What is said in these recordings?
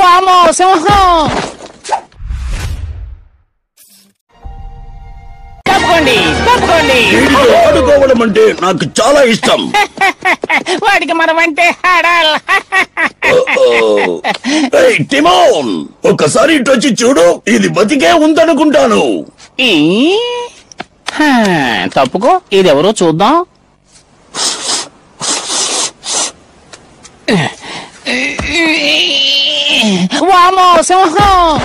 వామో సింహం తప్పుకోండి తప్పుకోండి. వీడితో ఆడుకోవడం అంటే నాకు చాలా ఇష్టం. వాడికి మనం అంటే హడాల్ ఏయ్, టిమోన్ ఒక్కసారి ఇటు వచ్చి చూడు ఇది బతికే ఉందనుకుంటాను. ఈ? హా, తప్పుకో ఇదెవరో చూద్దాం. వామో సింహం.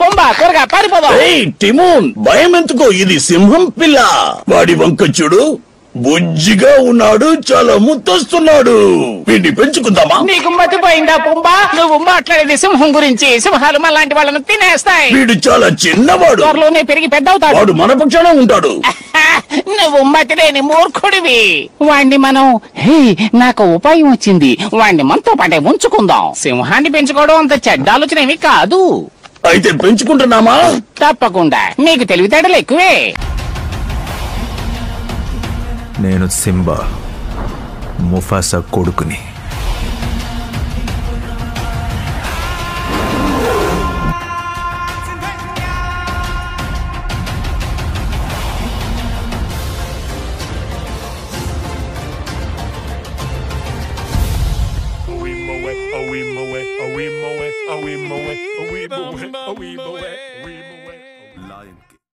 పొంబా త్వరగా పారిపోదాం. ఏయ్ టిమోన్ భయం ఎందుకో? ఇది సింహం పిల్ల. వాడి వంక చూడు. బుజ్జిగా ఉన్నాడు చాలా ముద్దొస్తున్నాడు. వీడిని పెంచుకుందామా? నీకు మతిపోయిందా పొంబా నువ్వు మాట్లాడేది సింహం గురించి. సింహాలు మనలాంటి వాళ్ళను తినేస్తాయి. వీడు చాలా చిన్నవాడు. త్వరలోనే పెరిగి పెద్దవుతాడు. వాడు మన పక్షాన ఉంటాడు. నువ్వు మతిలేని మూర్ఖుడివి. వాణ్ణి మనం హే నాకు ఉపాయం వచ్చింది. వాణ్ణి మనతో పాటే ఉంచుకుందాం. సింహాన్ని పెంచుకోవడం అంత చెడ్డ ఆలోచన ఏమీ కాదు. అయితే పెంచుకుంటున్నామా? తప్పకుండా. నీకు తెలివితేటలు ఎక్కువే. నేను సింబా ముఫాసా కొడుకుని. wee moe, oh, a wee moe, oh, a wee moe, oh, a wee moe, a wee moe, a wee moe.